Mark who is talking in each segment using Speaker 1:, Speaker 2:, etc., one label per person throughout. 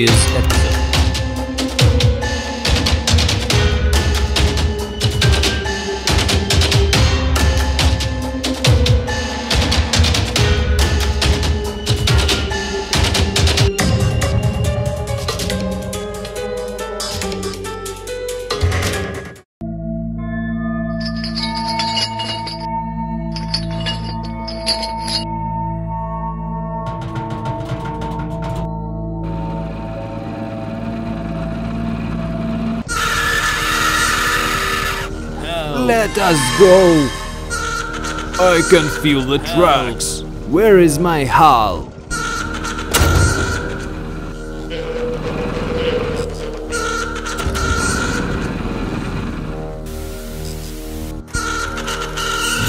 Speaker 1: previous episode.
Speaker 2: Let us go!
Speaker 1: I can feel the tracks.
Speaker 2: Where is my hull?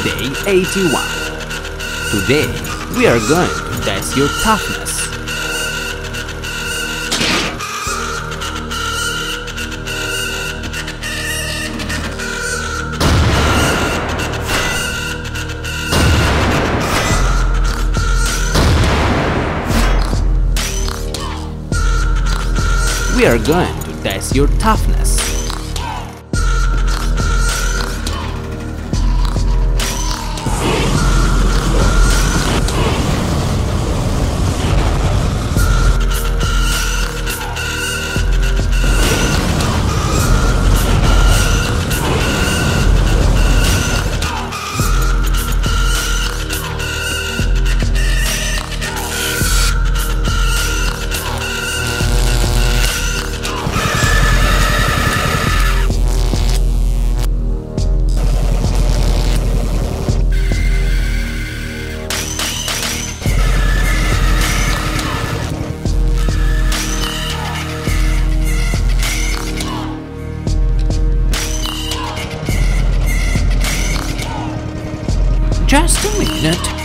Speaker 2: Day 81. Today, we are going to test your toughness. We are going to test your toughness. Just a minute.